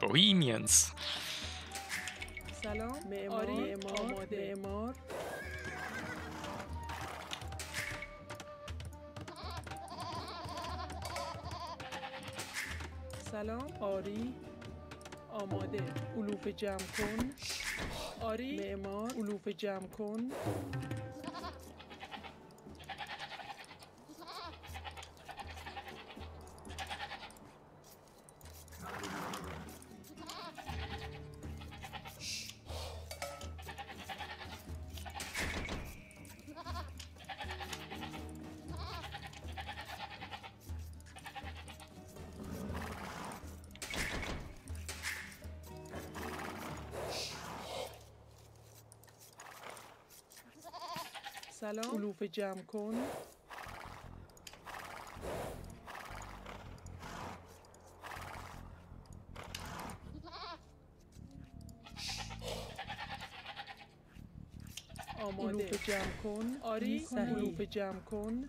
Bohemians. سلام. معماری معمار آماده. معمار سلام. آری. آماده. علوف جمع کن. آری. معمار علوف جمع کن. علوف جمع کن. آماده. جمع کن. آری؟ صحیح. علوف جمع کن.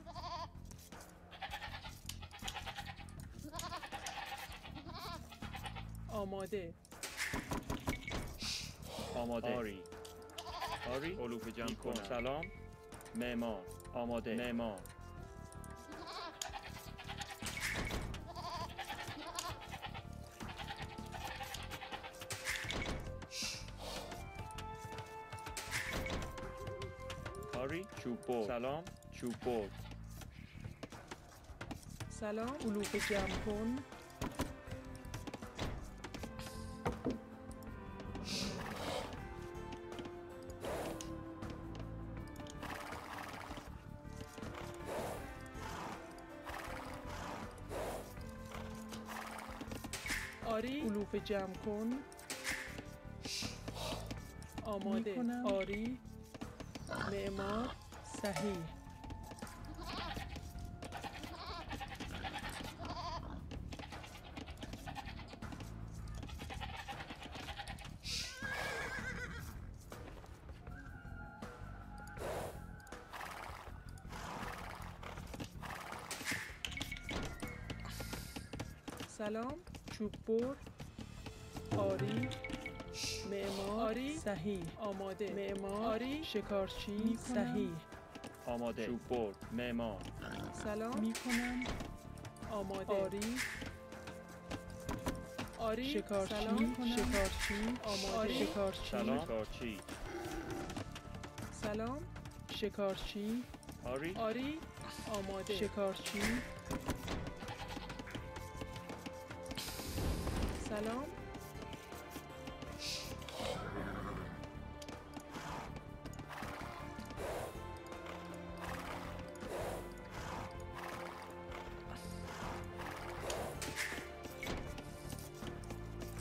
آماده. آماده. آری. آری. علوف جمع کن. سلام. معمار. آماده. معمار. آری چوب سلام چوب سلام علوف جمع کن آری. علوف جمع کن. آماده. آری. معمار. صحیح. چوب بر آری. معمار. آری. صحیح. آماده. معمار. آری. شکارچی. صحیح. آماده. چوب بر معمار. سلام. می‌کنم. آماده. آری. آری. شکارچی. شکارچی. آماده. شکارچی. سلام. شکارچی. سلام. شکارچی. آری. آری. آماده. شکارچی. سلام.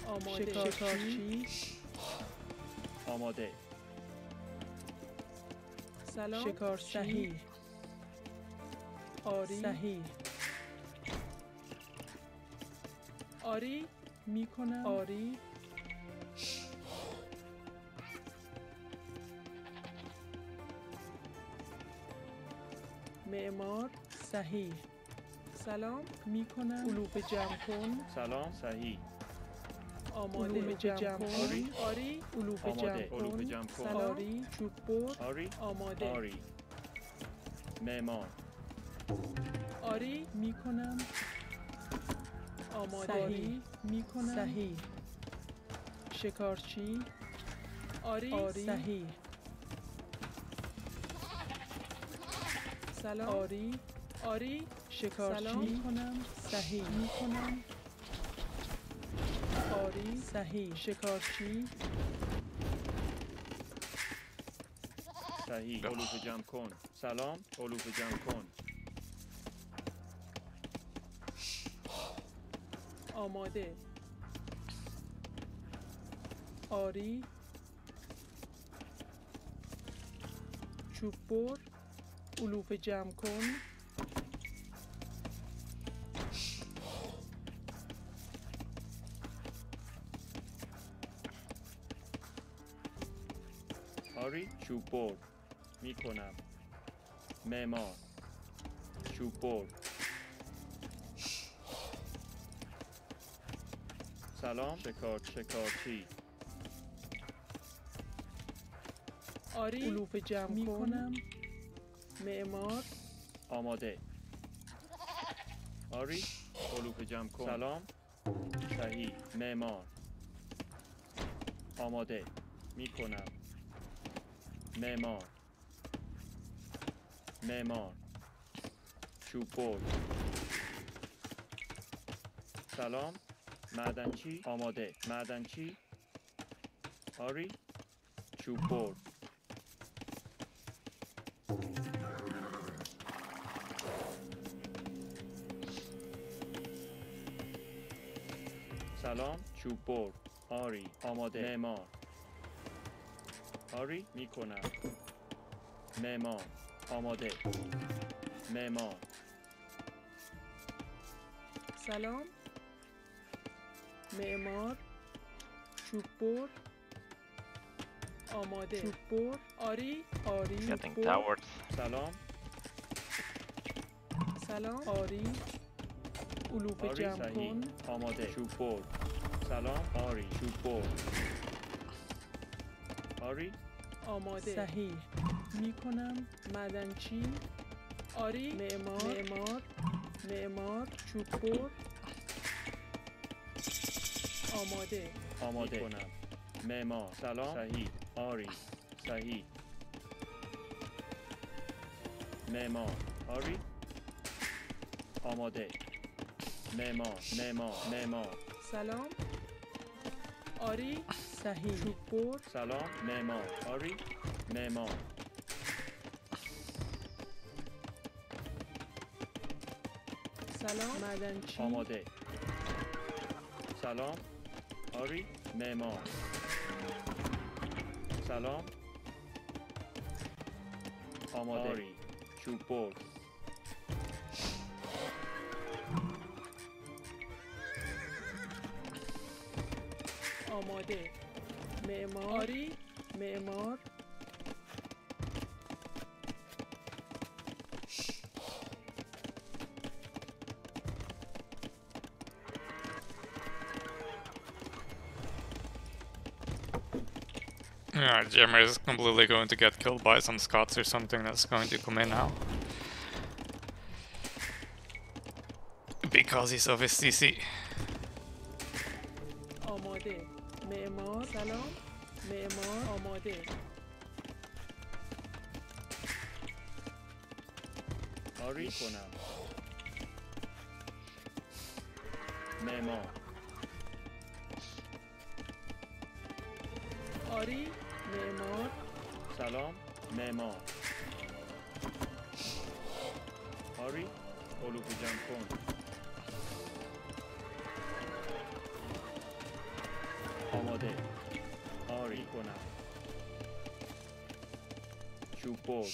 آماده. شکارچی. آماده. سلام. شکارچی. صحیح. آری. صحیح. آری. می‌کنم. آری. معمار. صحیح. سلام. می‌کنم. علوف جمع کن. سلام. صحیح. آماده علوف جمع کن. آری. آری. جمع کن. سلام. آری. چوب بر آری. آماده. آری. معمار. آری. می‌کنم. آماده. آری. می‌کنم صحیح. شکارچی. آری, آری. صحیح. سلام. آری. آری. شکارچی. سلام. می‌کنم صحیح. می‌کنم آری. صحیح. شکارچی. صحیح. علوف جمع کن. سلام. علوف جمع کن. آماده. آری. چوب بر. علوف جمع کن. آری چوب بر. می‌کنم. معمار چوب بر. سلام. شکار شکارچی آری علوف جمع می‌کنم. معمار. آماده. آری علوف جمع کن. سلام. صحیح معمار. آماده. می کنم معمار. معمار. چوب برد. سلام. معدنچی آماده. معدنچی آری چوب برد سلام چوب برد آری آماده. معمار. آری می‌کنم. معمار. آماده. معمار. سلام. معمار چوب بر آماده. چوب بر آری آری. سلام. سلام. آری. علوف آری جمع کن. آماده. چوب برد سلام. آری. چوب برد آری. آماده. صحیح. می‌کنم معدنچی آری. معمار. معمار. معمار. چوب بر آماده. آماده. کنم معمار سلام. صحیح آری. صحیح معمار آری. آماده. معمار معمار معمار سلام. آری. صحیح چوب بر سلام. معمار آری. معمار سلام. معدنچی آماده. سلام. آری معمار سلام. آماده. آری چوب برد آماده. معمار آری. معمار Yeah, Jammer is completely going to get killed by some Scots or something that's going to come in now. Because he's of his CC. آماده معمار سلام معمار آماده آری کنم معمار آری معمار. سلام معمار. آری جمع کن. آماده. آری کنم. چوب برد.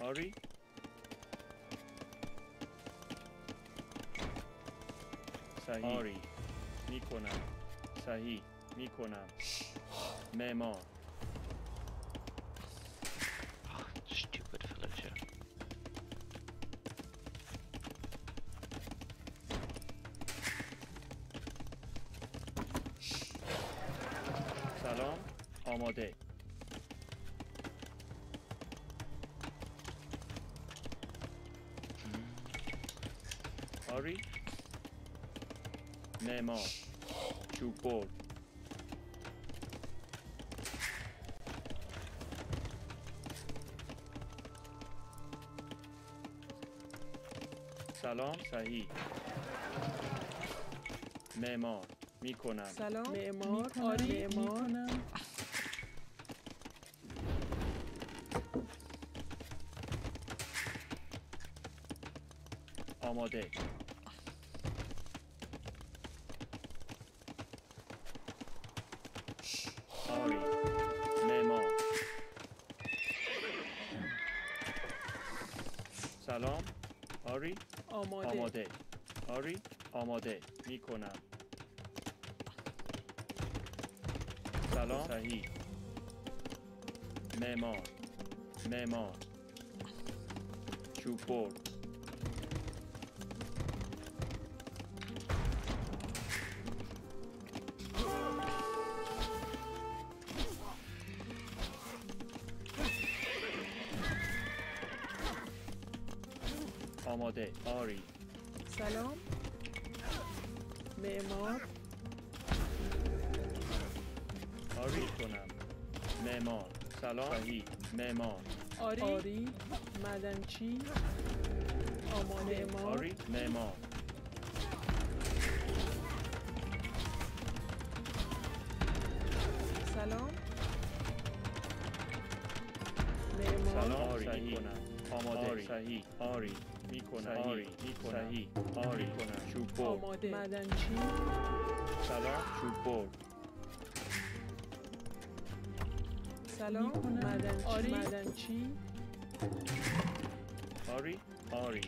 آری؟ صحیح. آری. می‌کنم. صحیح. می‌کنم. معمار stupid villager. سلام. آماده. آری. معمار چوب برد سلام صحیح معمار می‌کنم سلام معمار آری معمار آماده سلام. آری؟ آماده. آماده. آری؟ آماده. می کنم سلام. صحیح. معمار. معمار. چوب آماده. آری. سلام. معمار. آری کنم. معمار. سلام. صحیح معمار. آری. آری. مدنچی. آماده. معمار. آری. معمار. سلام. معمار. سلام. آری. کنم آماده صحیح آری. می‌کنم. آری می‌کنم. صحیح. آری. کنم چوب برد آماده مدنچی سلام. چوب برد سلام مدنچی آری. مدنچی آری. آری.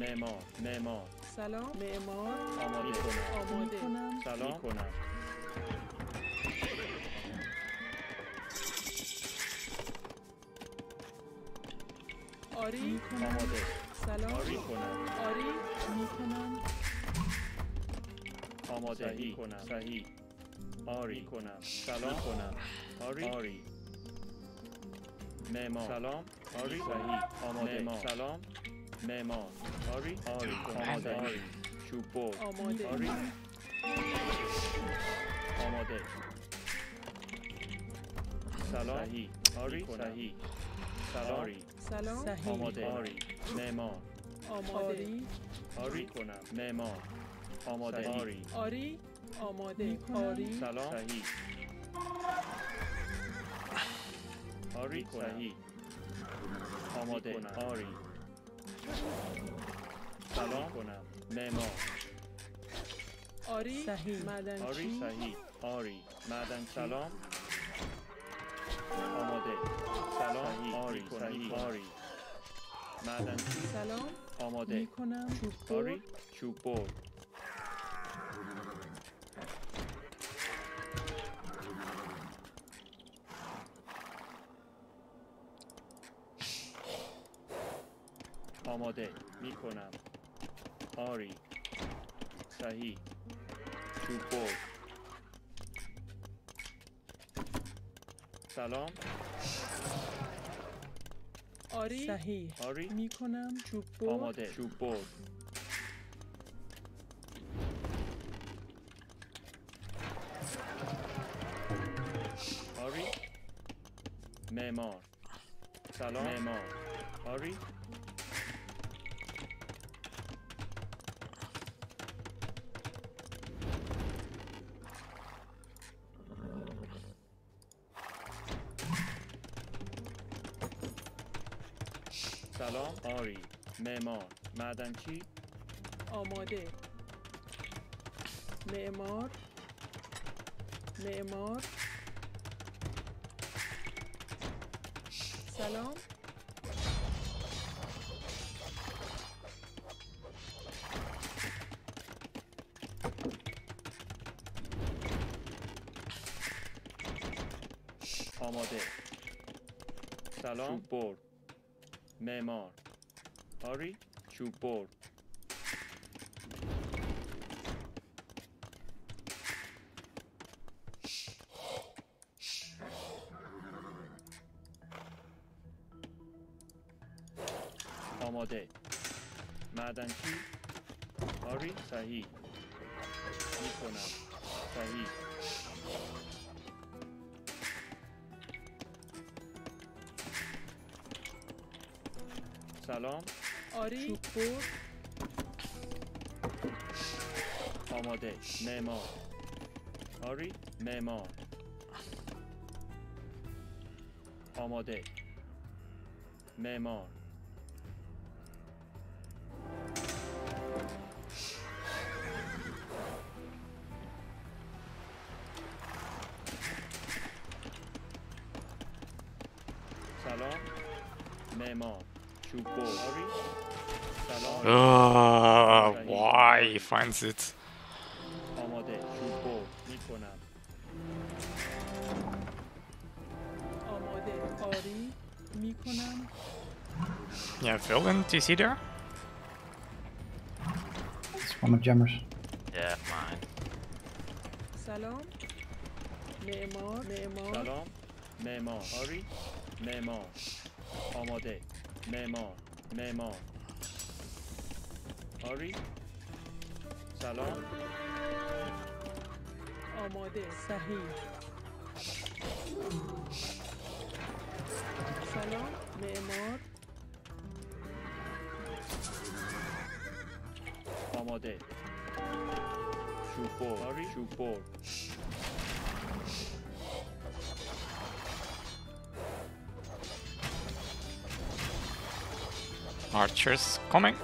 معمار. معمار. سلام. معمار. آماده. کنم آماده. کنم سلام. کنم آری. آماده. سلام. آری کنم. آری. می‌کنم. آماده صحیح. کنم صحیح. آری. کنم. سلام کنم. آری. آری. معمار سلام. آری. صحیح. آماده سلام. معمار آری. آری. آماده. آری چوب برد آماده. آری. آماده. سلام. صحیح. آری. صحیح. سلام. آری. سلام. آماده. آری. معمار آماده. آری. کنم. معمار آماده. آری. آری. آماده. آری. سلام. صحیح آری صحیح آماده. آری. سلام. کنم معمار آری. صحیح آری مدنچی صحیح آری. معدن سلام. آماده. سلام. آری. صحیح آری. معدن سلام. آماده. می‌کنم. آری. چوب برد آماده. می کنم آری. صحیح. چوب برد سلام. آری صحیح. آری. می‌کنم. چوب برد آماده. چوب برد آری. معمار سلام. معمار آری. آری معمار. معدنچی آماده. معمار. معمار. سلام. آماده. سلام. برد. معمار. چوب برد آماده. معدنچی آری صحیح. می‌کنم. صحیح. سلام. آری. چوب برد آماده. معمار آری. معمار آماده. معمار he finds it? آماده چوب برد می‌کنم آماده آری می‌کنم می‌کنم Yeah, Phil in TC there? It's one of jammers. Yeah, mine. سلام معمار معمار سلام معمار آری معمار آماده معمار معمار آری سلام آماده صحیح سلام معمار آماده شوپور آری شوپور Archers coming.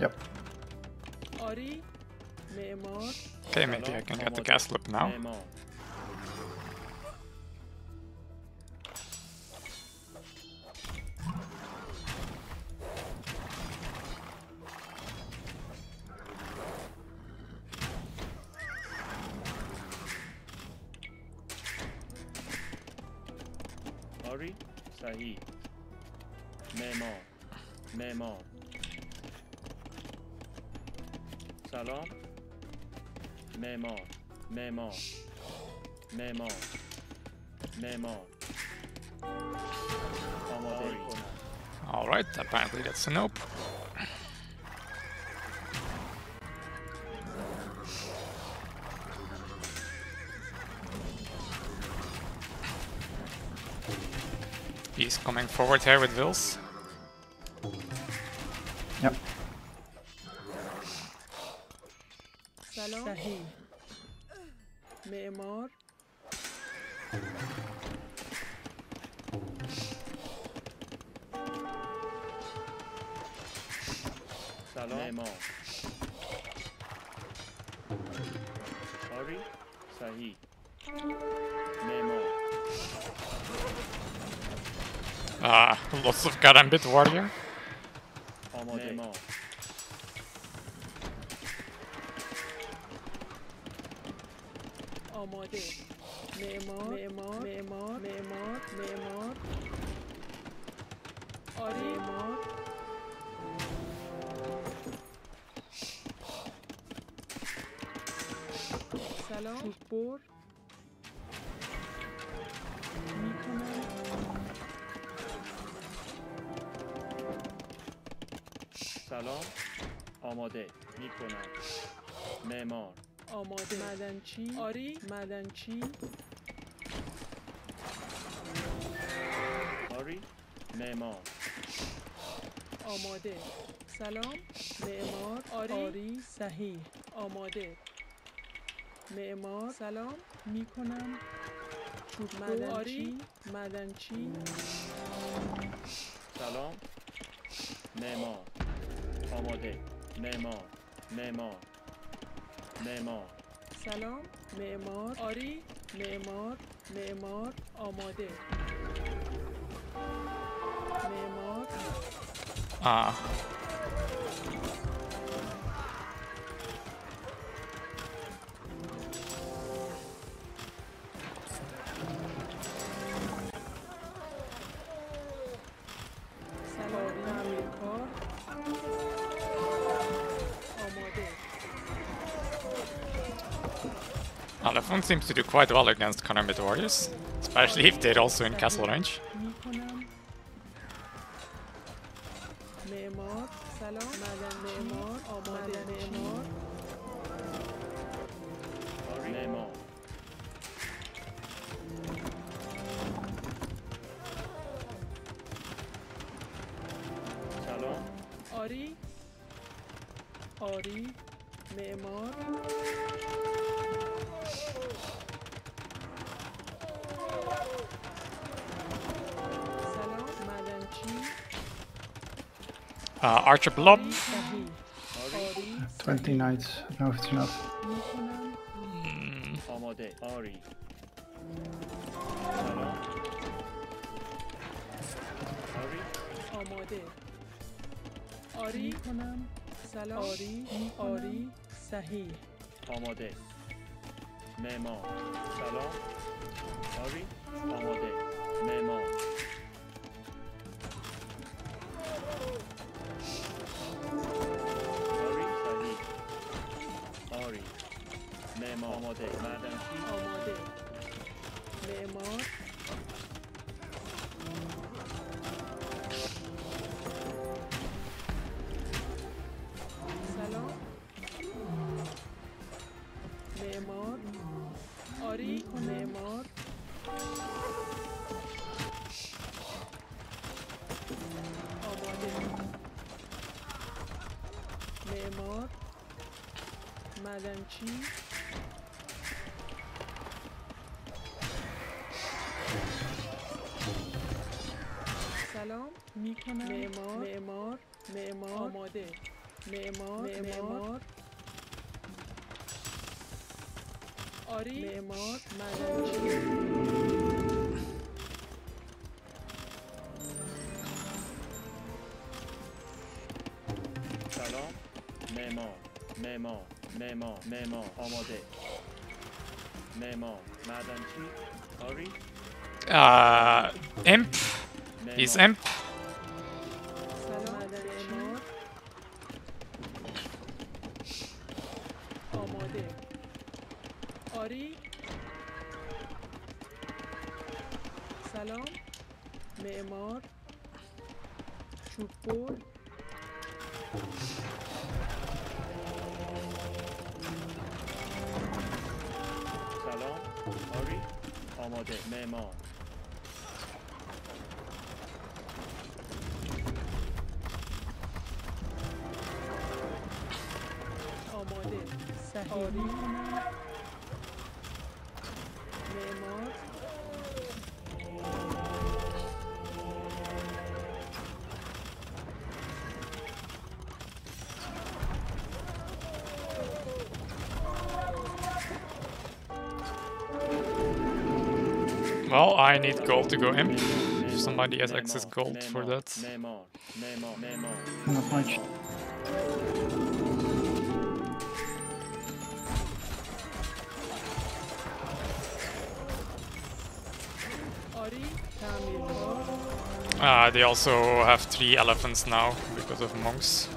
Yep. آری معمار Okay, maybe I can get the gas loop now. Sahi. Memo. Memo. Salam. معمار سلام معمار معمار معمار معمار آماده کنم Alright, apparently that's a nope. He's coming forward here with Vils. سلام صحیح معمار سلام معمار آری صحیح معمار Ah, lots of Karambit warrior. آماده معمار آماده معمار معمار معمار معمار معمار آری معمار سلام چوببر می‌کنم سلام آماده می کنم معمار آماده. مدنچی آری. مدنچی آری. معمار. آماده. سلام. معمار. آری. آری. صحیح. آماده. معمار. سلام. می‌کنم. چوب مدنچی مدنچی سلام. معمار. آماده. معمار. معمار. معمار. سلام. معمار. آری. معمار. معمار. آماده. معمار. Ah, Elephant seems to do quite well against Karambit warriors, especially if they're also in castle range. Uh, Archer Blob. صحیح آری آری 20 knights. I don't know if it's enough. می‌کنم Mm, آماده آری سلام آری آماده آری کنم سلام آری آری صحیح آماده معمار سلام آری آماده معمار معمار آری معمار آماده معمار معدنچی سلام می‌کنم معمار معمار معمار آماده معمار معمار آری معمار مدنچی سلام معمار معمار معمار معمار آماده معمار معدنچی آری Uh, imp. He's معمار. imp. Well, I need gold to go in. If somebody has excess gold for that. Not much. Uh, they also have three elephants now because of monks.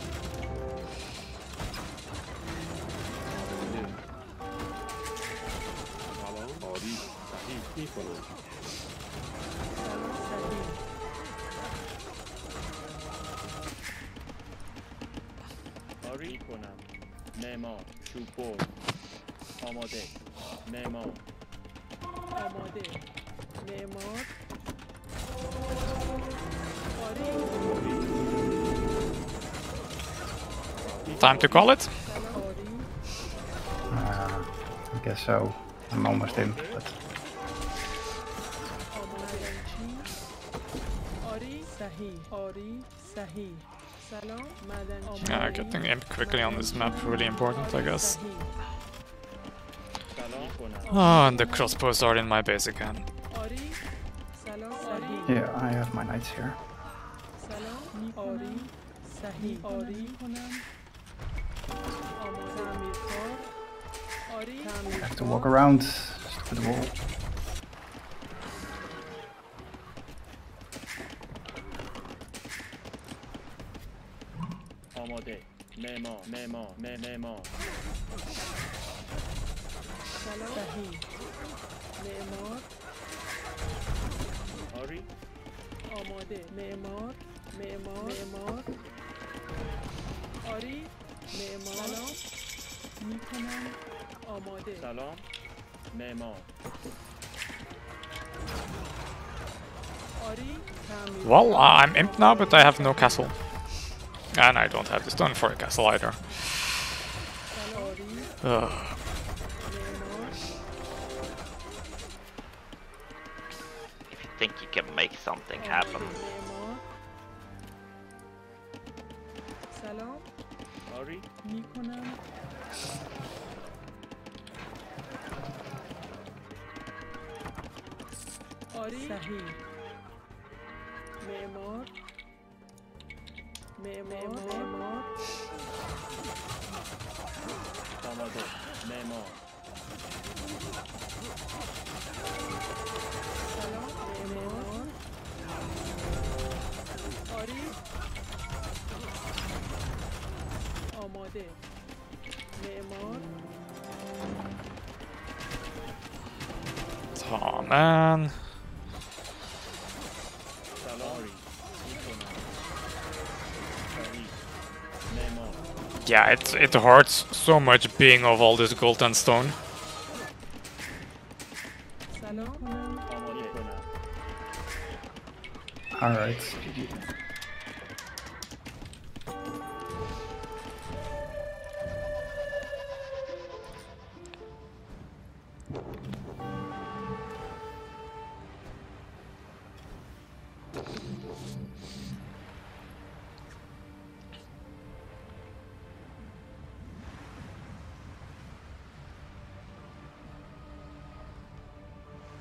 Time to call it? Uh, I guess so. I'm almost in, but... Yeah, getting imp quickly on this map really important, I guess. Oh, and the crossbows are in my base again. Yeah, I have my knights here. I have to تعمیرکار walk around. Stupid wall. آماده معمار معمار مع- معمار سلام صحیح معمار آری آماده معمار معمار معمار آری معمار سلام میکنم آماده سلام معمار آری تعمیر Well, I'm imp now, but I have no castle. And I don't have the stone for a castle either. سلام آری Ugh. معمار If you think you can make something happen, آری می‌کنم. آری. صحیح. معمار. معمار. معمار. آماده معمار. سلام. معمار. آری. آماده معمار man. سلام میکنم صحیح معمار Yeah, it, it hurts so much being of all this gold and stone. سلام کنم آماده کنم Alright,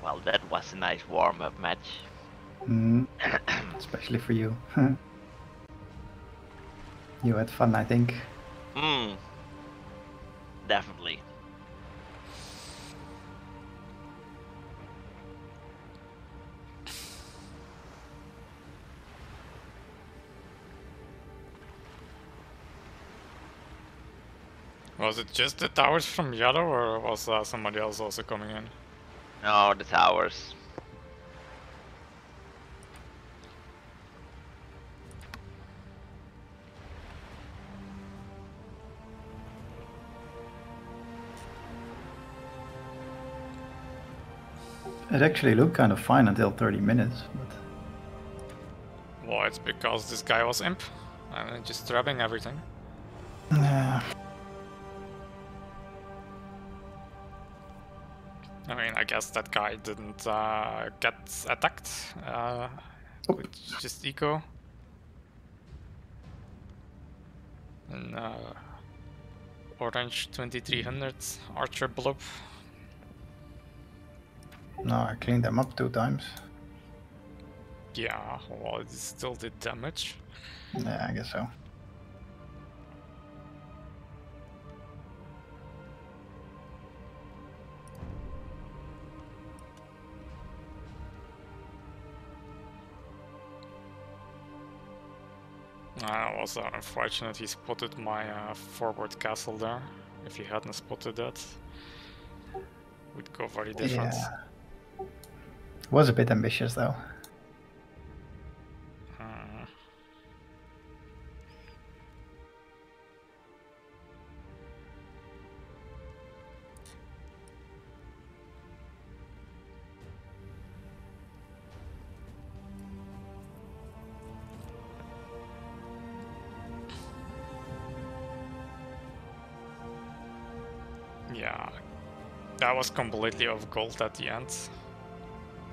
Well, that was a nice warm-up match. Mm, especially for you. you had fun, I think. Hmm. Was it just the towers from yellow, or was uh, somebody else also coming in? No, the towers. It actually looked kind of fine until 30 minutes, but Well, it's because this guy was imp, and just trapping everything. Guess that guy didn't uh, get attacked uh, Oh. with just eco. And uh, orange 2300 archer blob. No, I cleaned them up two times. Yeah, well, it still did damage. Yeah, I guess so. Uh, was uh, unfortunate he spotted my uh, forward castle there. If he hadn't spotted that, would go very different. Yeah. Was a bit ambitious though. Was completely off gold at the end.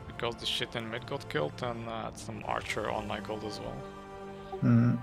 Because the shit in mid got killed and uh, had some archer on my gold as well. Mm.